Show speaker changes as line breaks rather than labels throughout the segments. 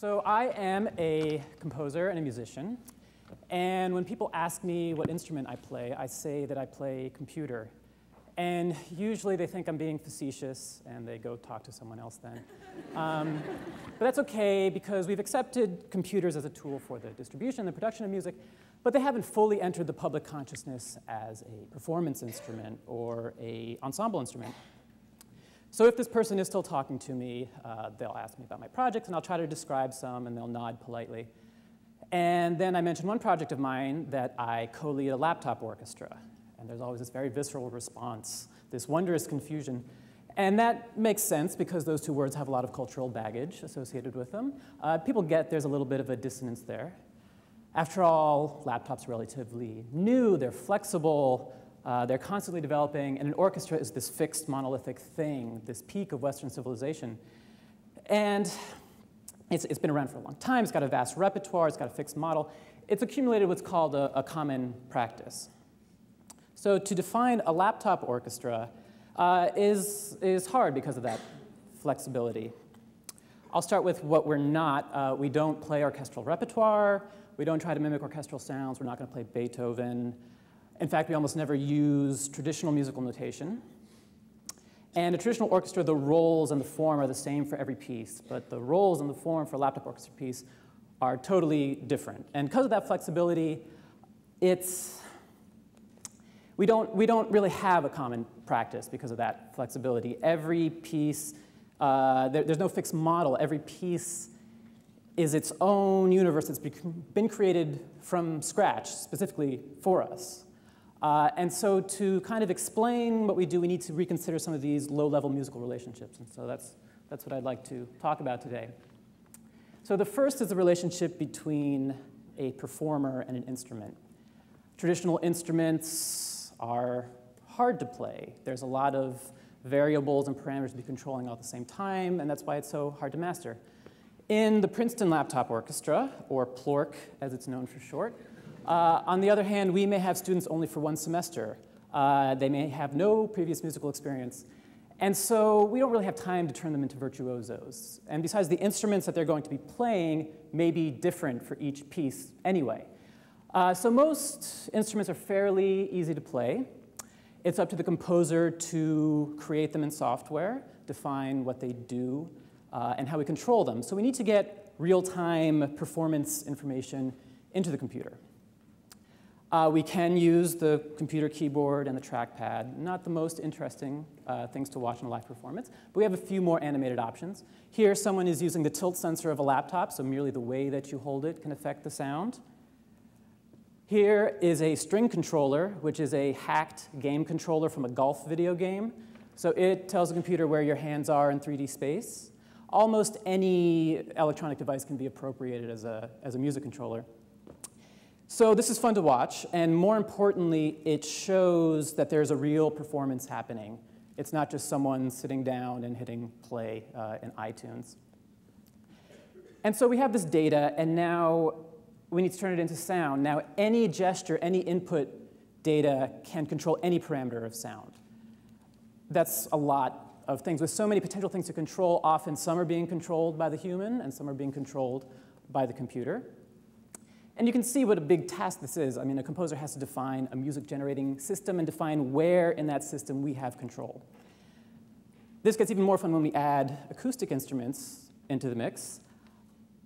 So I am a composer and a musician. And when people ask me what instrument I play, I say that I play computer. And usually they think I'm being facetious and they go talk to someone else then. Um, but that's okay because we've accepted computers as a tool for the distribution and the production of music, but they haven't fully entered the public consciousness as a performance instrument or a ensemble instrument. So if this person is still talking to me, uh, they'll ask me about my projects, and I'll try to describe some, and they'll nod politely. And then I mention one project of mine that I co-lead a laptop orchestra. And there's always this very visceral response, this wondrous confusion. And that makes sense because those two words have a lot of cultural baggage associated with them. Uh, people get there's a little bit of a dissonance there. After all, laptops are relatively new, they're flexible, uh, they're constantly developing, and an orchestra is this fixed monolithic thing, this peak of Western civilization. And it's, it's been around for a long time, it's got a vast repertoire, it's got a fixed model. It's accumulated what's called a, a common practice. So to define a laptop orchestra uh, is, is hard because of that flexibility. I'll start with what we're not. Uh, we don't play orchestral repertoire. We don't try to mimic orchestral sounds. We're not going to play Beethoven. In fact, we almost never use traditional musical notation. And a traditional orchestra, the roles and the form are the same for every piece, but the roles and the form for a laptop orchestra piece are totally different. And because of that flexibility, it's, we don't, we don't really have a common practice because of that flexibility. Every piece, uh, there, there's no fixed model. Every piece is its own universe that's been created from scratch, specifically for us. Uh, and so to kind of explain what we do, we need to reconsider some of these low-level musical relationships. And so that's, that's what I'd like to talk about today. So the first is the relationship between a performer and an instrument. Traditional instruments are hard to play. There's a lot of variables and parameters to be controlling all at the same time, and that's why it's so hard to master. In the Princeton Laptop Orchestra, or PLOrk as it's known for short, uh, on the other hand, we may have students only for one semester. Uh, they may have no previous musical experience. And so we don't really have time to turn them into virtuosos. And besides, the instruments that they're going to be playing may be different for each piece anyway. Uh, so most instruments are fairly easy to play. It's up to the composer to create them in software, define what they do, uh, and how we control them. So we need to get real-time performance information into the computer. Uh, we can use the computer keyboard and the trackpad. Not the most interesting uh, things to watch in a live performance, but we have a few more animated options. Here, someone is using the tilt sensor of a laptop, so merely the way that you hold it can affect the sound. Here is a string controller, which is a hacked game controller from a golf video game. So it tells the computer where your hands are in 3D space. Almost any electronic device can be appropriated as a, as a music controller. So this is fun to watch, and more importantly, it shows that there's a real performance happening. It's not just someone sitting down and hitting play uh, in iTunes. And so we have this data, and now we need to turn it into sound. Now, any gesture, any input data can control any parameter of sound. That's a lot of things. With so many potential things to control, often some are being controlled by the human, and some are being controlled by the computer. And you can see what a big task this is. I mean, a composer has to define a music generating system and define where in that system we have control. This gets even more fun when we add acoustic instruments into the mix.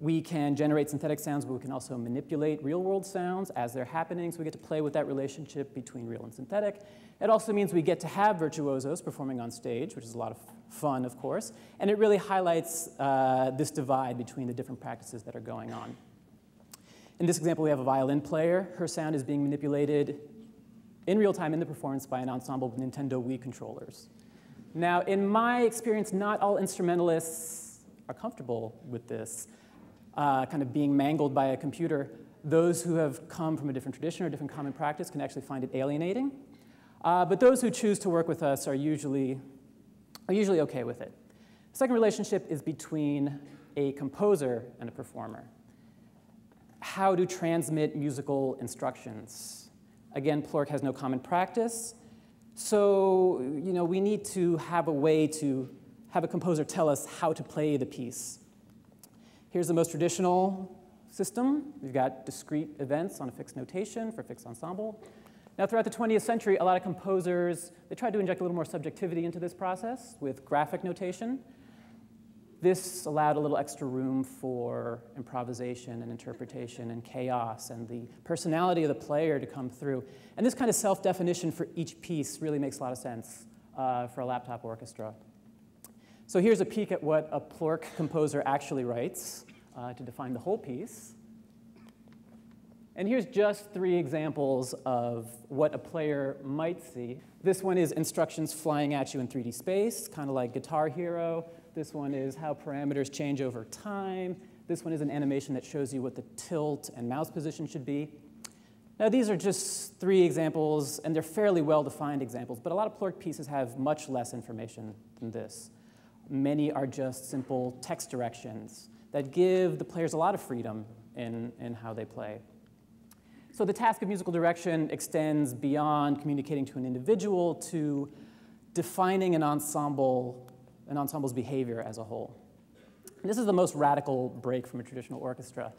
We can generate synthetic sounds, but we can also manipulate real world sounds as they're happening, so we get to play with that relationship between real and synthetic. It also means we get to have virtuosos performing on stage, which is a lot of fun, of course, and it really highlights uh, this divide between the different practices that are going on. In this example, we have a violin player. Her sound is being manipulated in real time in the performance by an ensemble of Nintendo Wii controllers. Now, in my experience, not all instrumentalists are comfortable with this, uh, kind of being mangled by a computer. Those who have come from a different tradition or different common practice can actually find it alienating. Uh, but those who choose to work with us are usually, are usually okay with it. The second relationship is between a composer and a performer how to transmit musical instructions. Again, PLOrk has no common practice, so you know, we need to have a way to have a composer tell us how to play the piece. Here's the most traditional system. We've got discrete events on a fixed notation for fixed ensemble. Now, throughout the 20th century, a lot of composers, they tried to inject a little more subjectivity into this process with graphic notation. This allowed a little extra room for improvisation and interpretation and chaos and the personality of the player to come through. And this kind of self-definition for each piece really makes a lot of sense uh, for a laptop orchestra. So here's a peek at what a Plork composer actually writes uh, to define the whole piece. And here's just three examples of what a player might see. This one is instructions flying at you in 3D space, kind of like Guitar Hero. This one is how parameters change over time. This one is an animation that shows you what the tilt and mouse position should be. Now, these are just three examples, and they're fairly well-defined examples, but a lot of Plork pieces have much less information than this. Many are just simple text directions that give the players a lot of freedom in, in how they play. So the task of musical direction extends beyond communicating to an individual to defining an ensemble, an ensemble's behavior as a whole. And this is the most radical break from a traditional orchestra.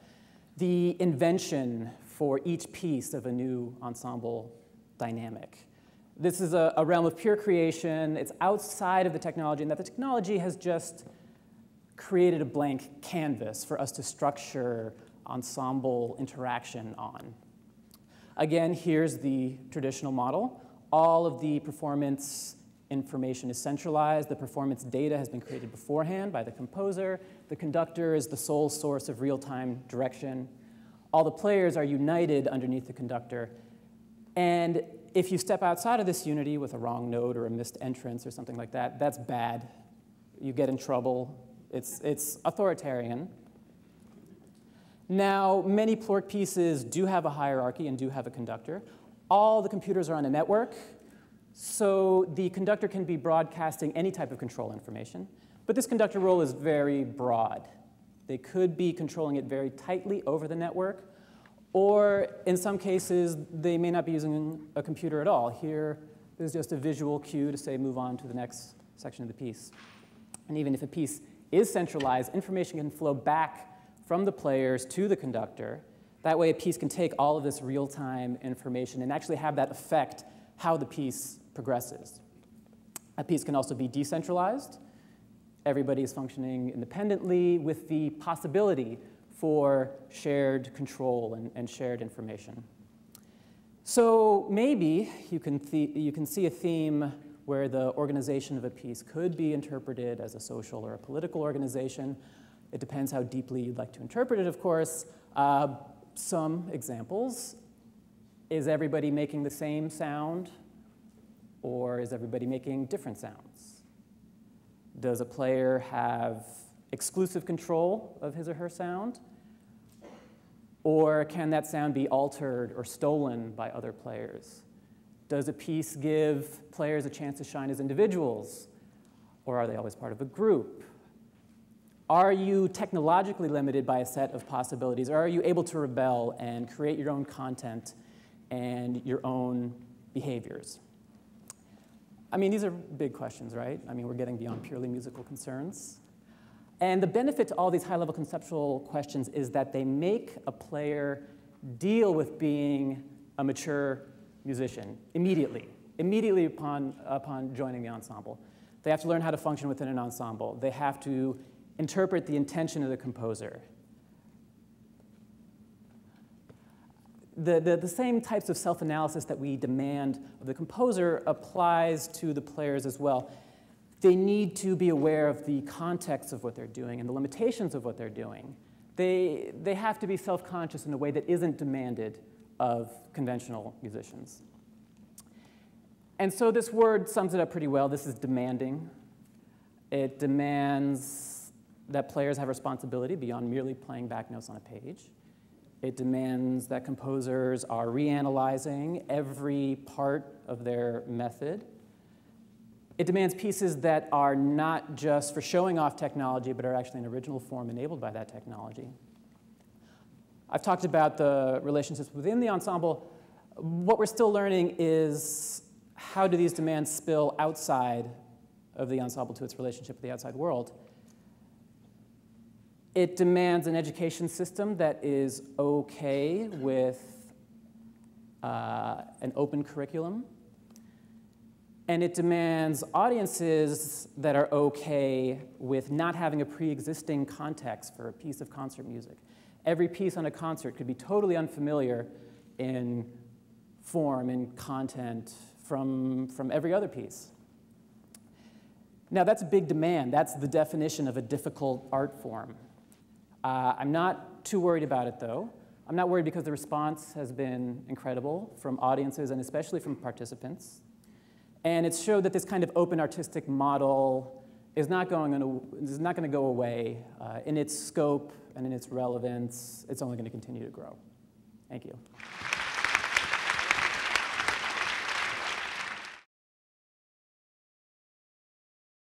The invention for each piece of a new ensemble dynamic. This is a, a realm of pure creation. It's outside of the technology, and that the technology has just created a blank canvas for us to structure ensemble interaction on. Again, here's the traditional model. All of the performance information is centralized. The performance data has been created beforehand by the composer. The conductor is the sole source of real-time direction. All the players are united underneath the conductor. And if you step outside of this unity with a wrong note or a missed entrance or something like that, that's bad. You get in trouble. It's, it's authoritarian. Now, many Plork pieces do have a hierarchy and do have a conductor. All the computers are on a network, so the conductor can be broadcasting any type of control information. But this conductor role is very broad. They could be controlling it very tightly over the network, or in some cases, they may not be using a computer at all. Here, there's just a visual cue to say move on to the next section of the piece. And even if a piece is centralized, information can flow back from the players to the conductor. That way a piece can take all of this real-time information and actually have that affect how the piece progresses. A piece can also be decentralized. Everybody is functioning independently with the possibility for shared control and, and shared information. So maybe you can, you can see a theme where the organization of a piece could be interpreted as a social or a political organization. It depends how deeply you'd like to interpret it, of course. Uh, some examples. Is everybody making the same sound? Or is everybody making different sounds? Does a player have exclusive control of his or her sound? Or can that sound be altered or stolen by other players? Does a piece give players a chance to shine as individuals? Or are they always part of a group? Are you technologically limited by a set of possibilities? Or are you able to rebel and create your own content and your own behaviors? I mean, these are big questions, right? I mean, we're getting beyond purely musical concerns. And the benefit to all these high-level conceptual questions is that they make a player deal with being a mature musician immediately, immediately upon, upon joining the ensemble. They have to learn how to function within an ensemble. They have to interpret the intention of the composer. The, the, the same types of self-analysis that we demand of the composer applies to the players as well they need to be aware of the context of what they're doing and the limitations of what they're doing. They, they have to be self-conscious in a way that isn't demanded of conventional musicians. And so this word sums it up pretty well. This is demanding. It demands that players have responsibility beyond merely playing back notes on a page. It demands that composers are reanalyzing every part of their method it demands pieces that are not just for showing off technology, but are actually an original form enabled by that technology. I've talked about the relationships within the ensemble. What we're still learning is how do these demands spill outside of the ensemble to its relationship with the outside world. It demands an education system that is okay with uh, an open curriculum. And it demands audiences that are okay with not having a pre existing context for a piece of concert music. Every piece on a concert could be totally unfamiliar in form and content from, from every other piece. Now, that's a big demand. That's the definition of a difficult art form. Uh, I'm not too worried about it, though. I'm not worried because the response has been incredible from audiences and especially from participants. And it's showed that this kind of open artistic model is not going to, is not going to go away uh, in its scope and in its relevance. It's only going to continue to grow. Thank you.